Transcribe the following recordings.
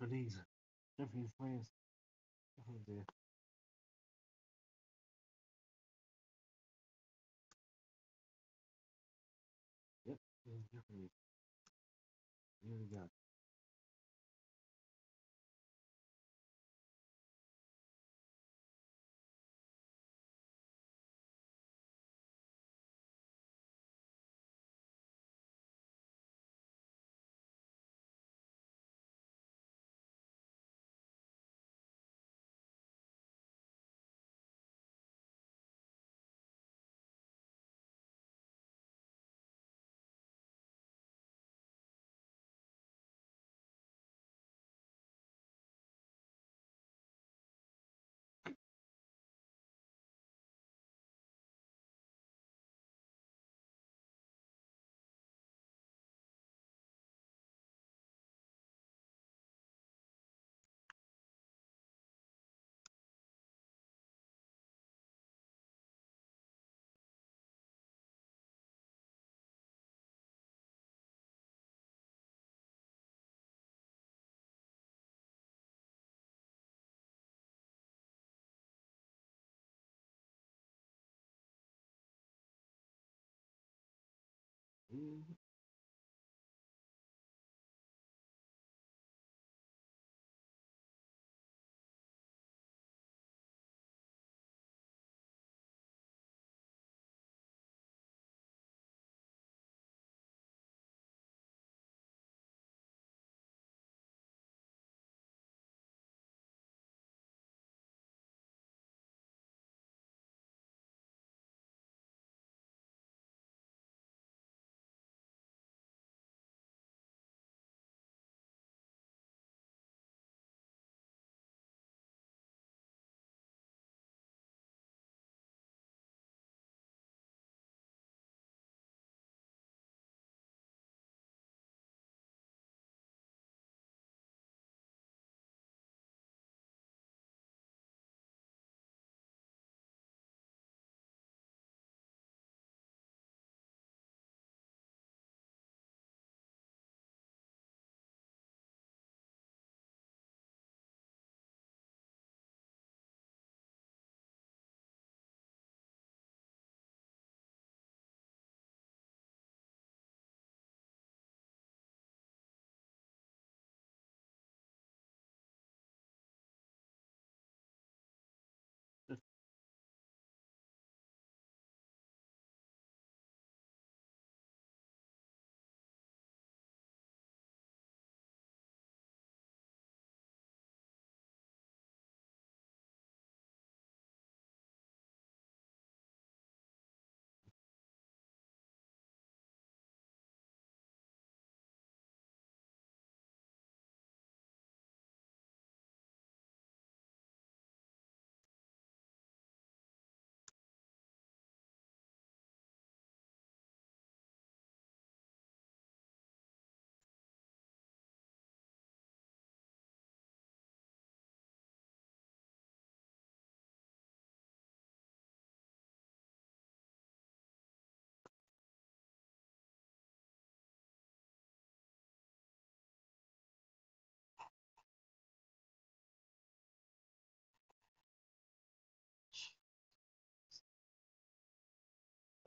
Japanese. Japanese players. Oh dear. Yep, Japanese. Here we go. Mm,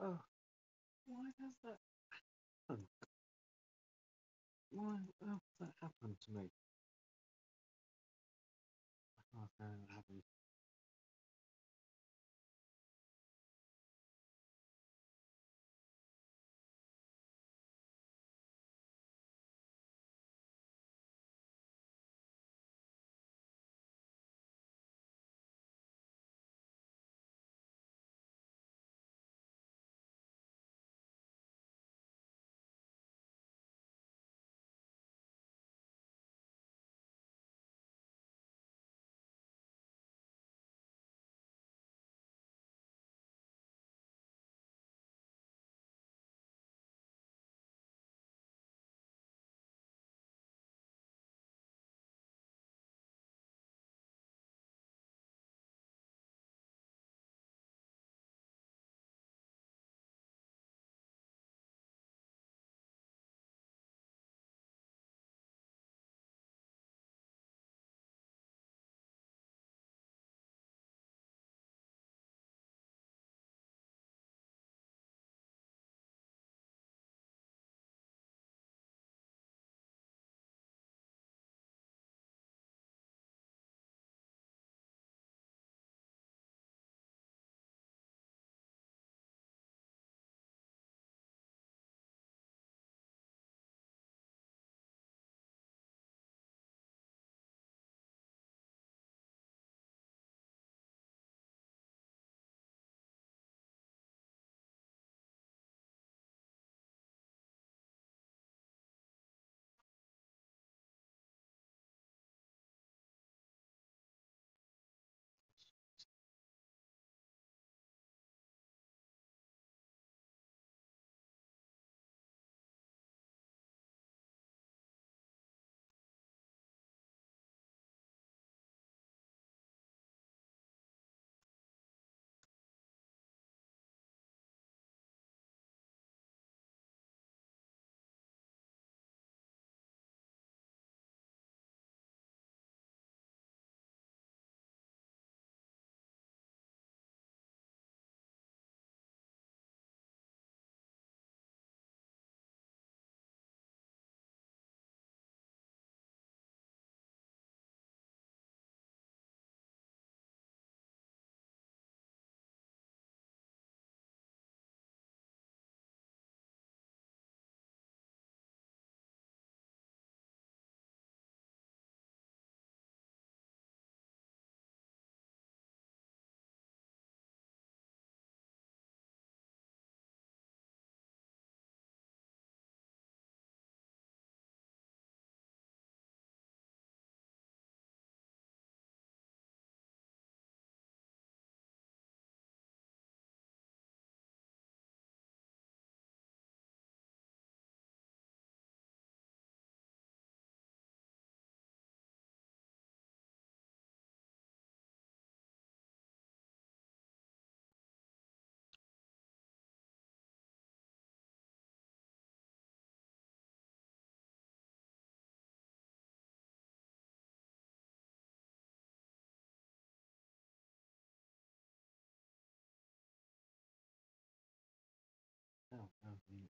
Oh, why does that happen? Why does that happen to me? I can't happening.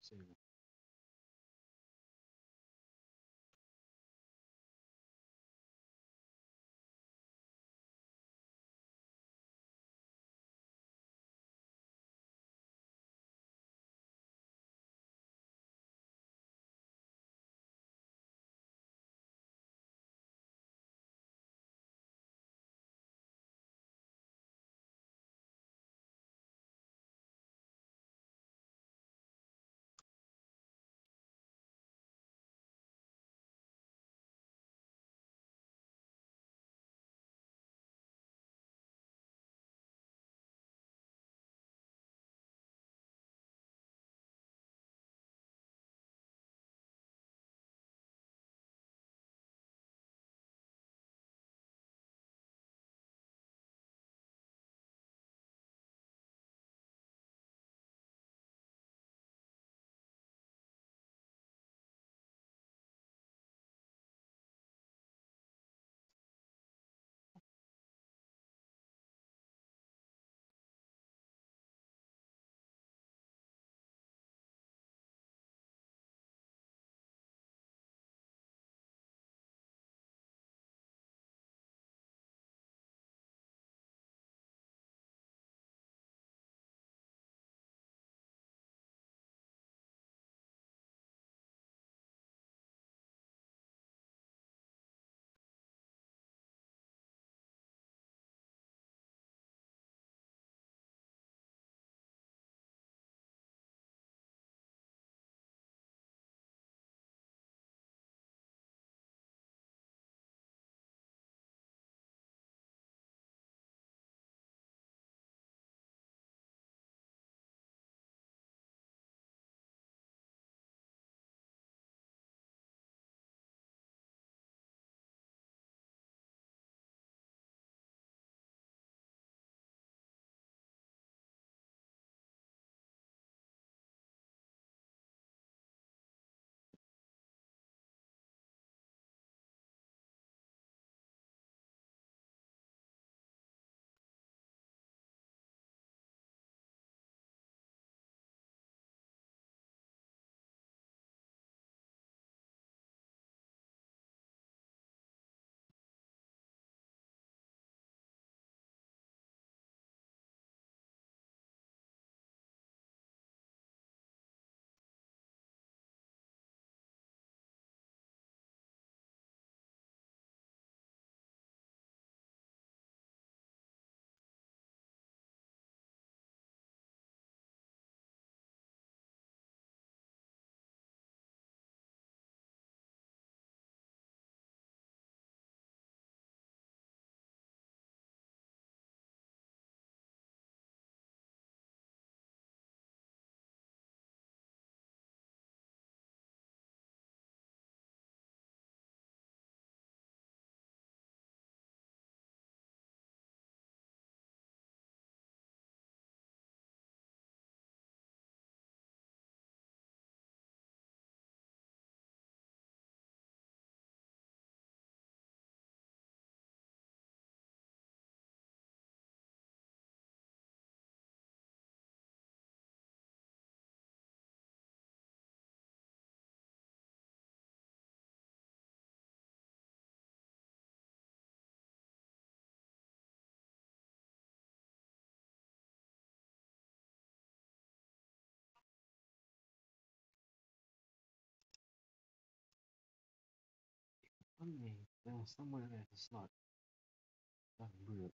See. I mean, there's somewhere there it's not that. Like,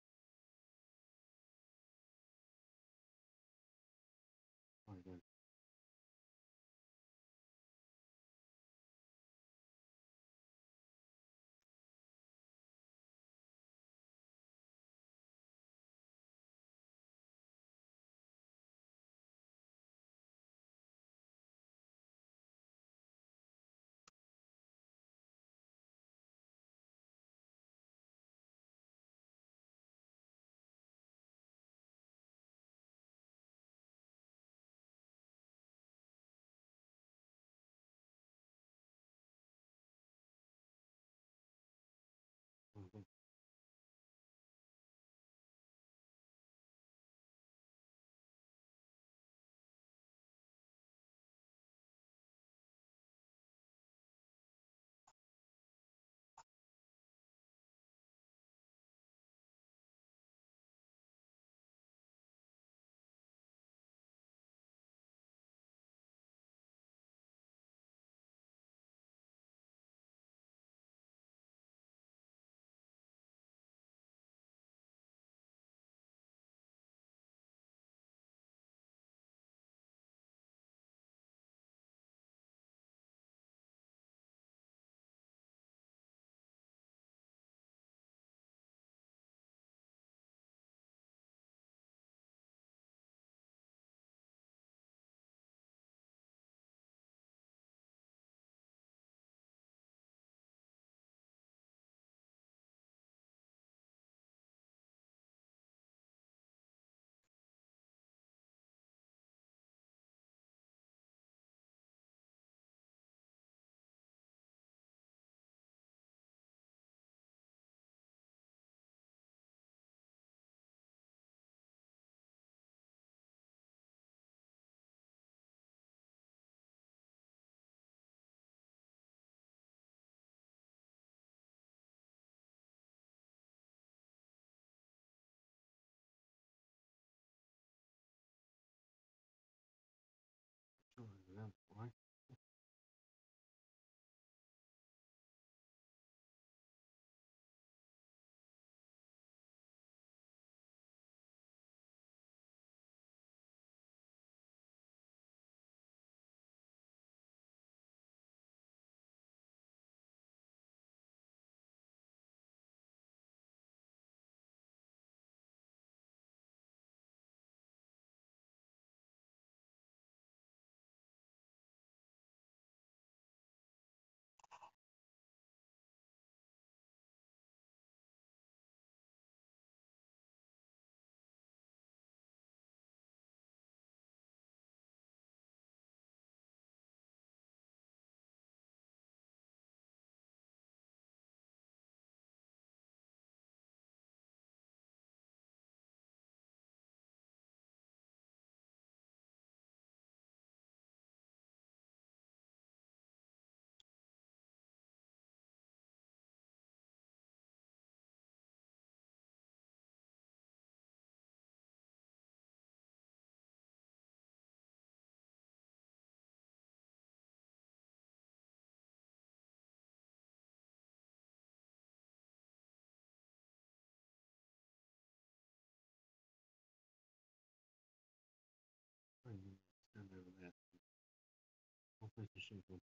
Спасибо.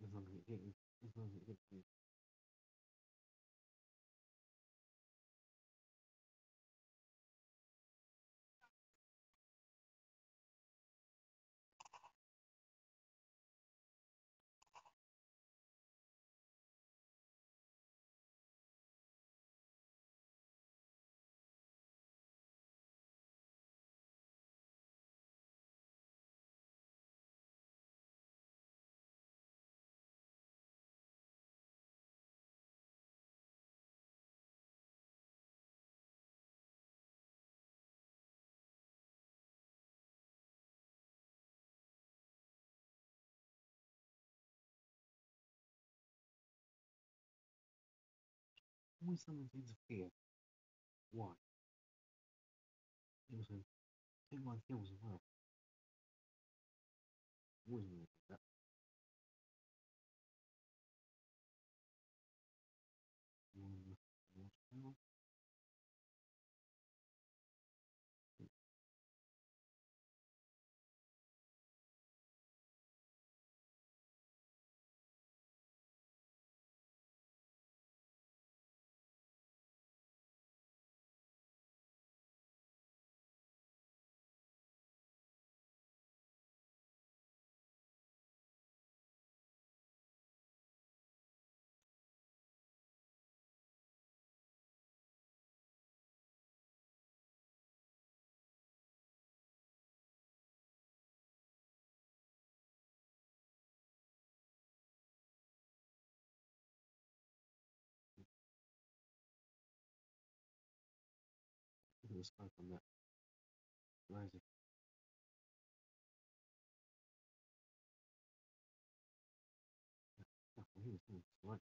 Is on the when someone seems fair, why? It was a, everyone here was aware. Wasn't that aside from that. Amazing. Yeah, he was doing great.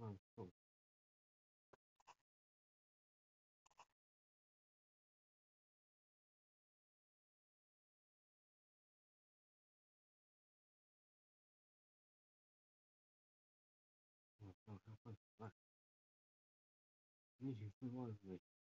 มีสินค้าทั้ง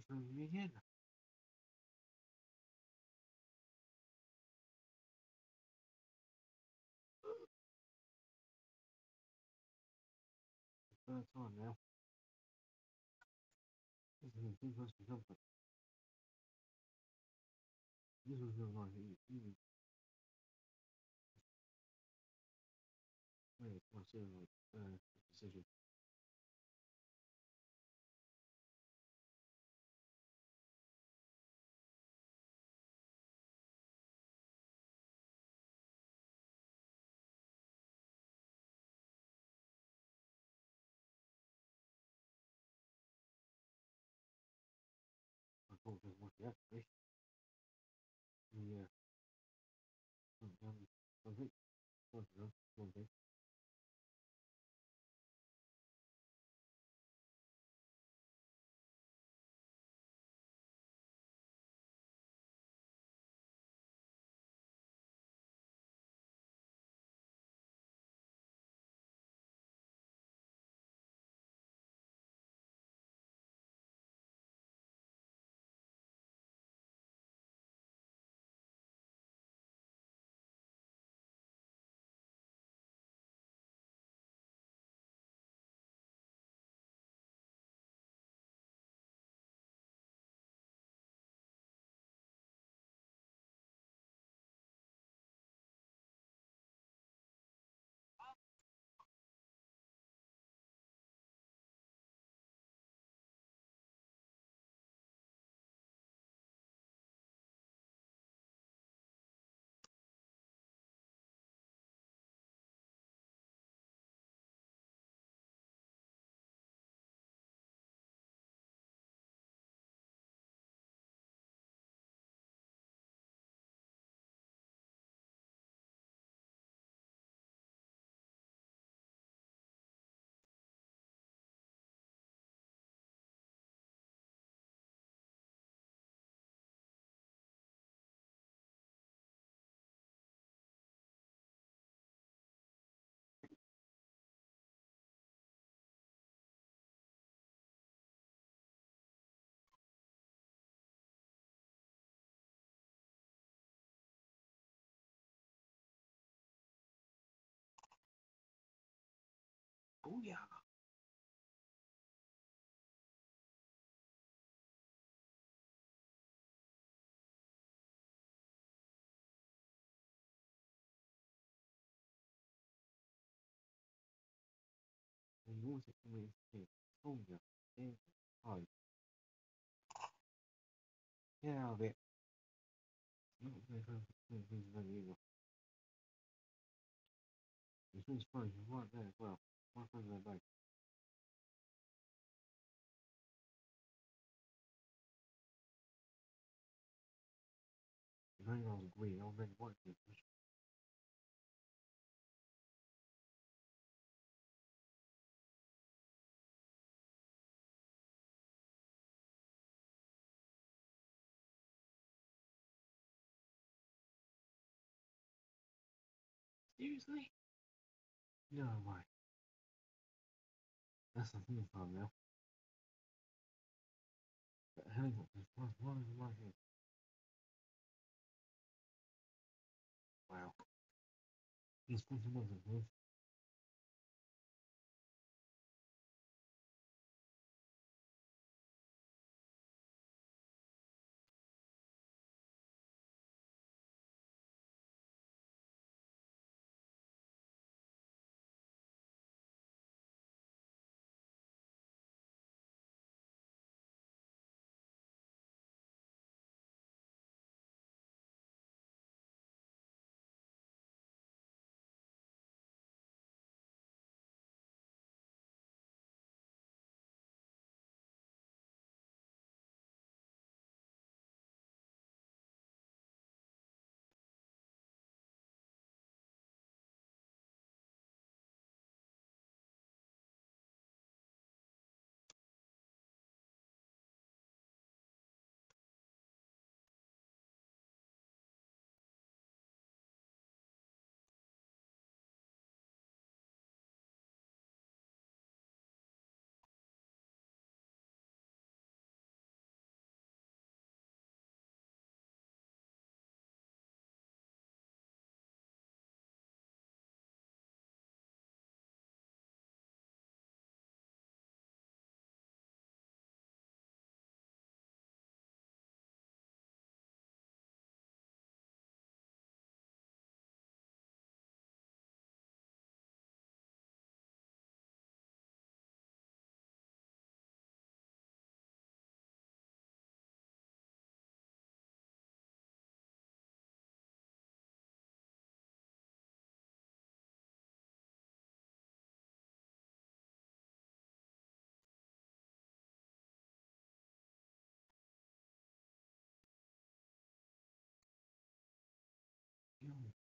是明天的。嗯做南湖，就是你听说市政府，艺术学校那边有，因为我是嗯社区。La ilusión se convierte en. The radars are green, all red, white. Seriously? No way. Essa foi uma merda. Hamilton, responde logo de uma vez. Wow. Nos confirmamos hoje.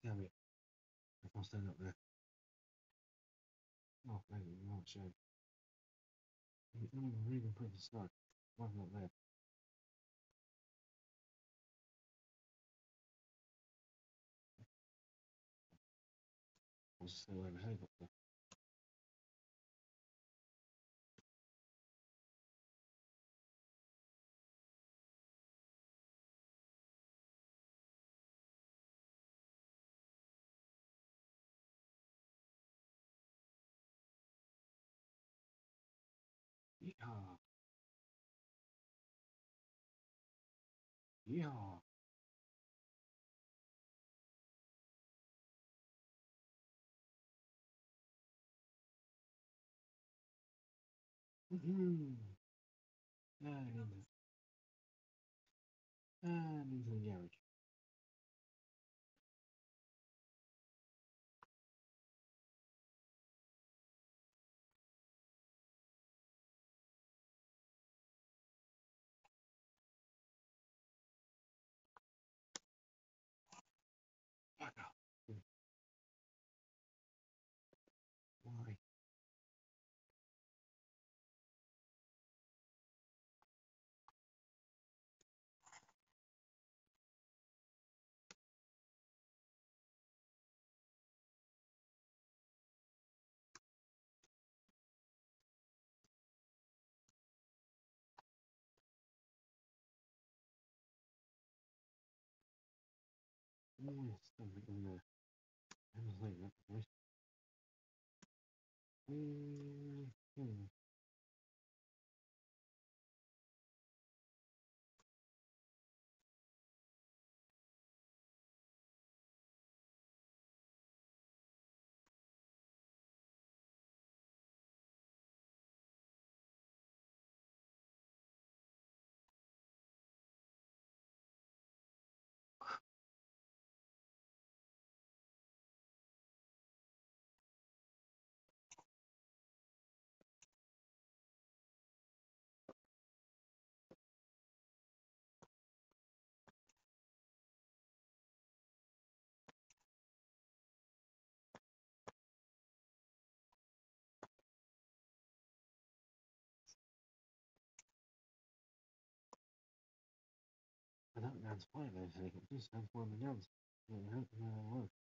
Damn it. I can't stand up there. Oh, maybe you show. No, I'm even putting the snow. Why not there? Was still over 你好。嗯，那你们，那。Oh, to find the guns. I don't know how to work.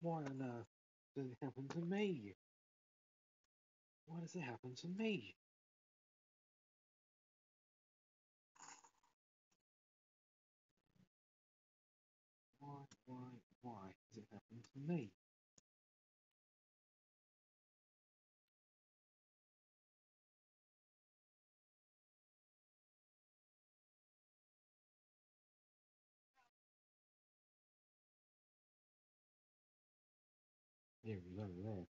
Why on earth does it happen to me? Why does it happen to me? Why, why, why does it happen to me? 예, 있기 때문에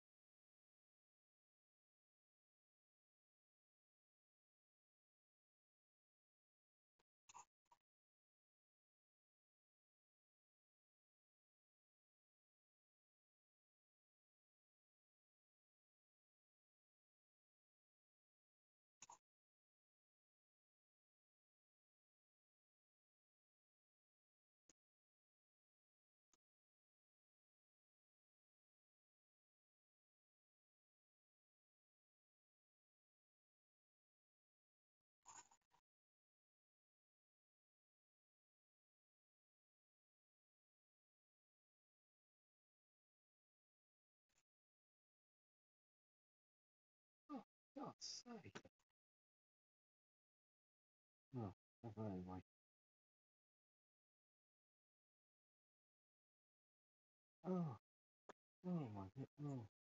Oh, anyway. Oh, oh my god, oh.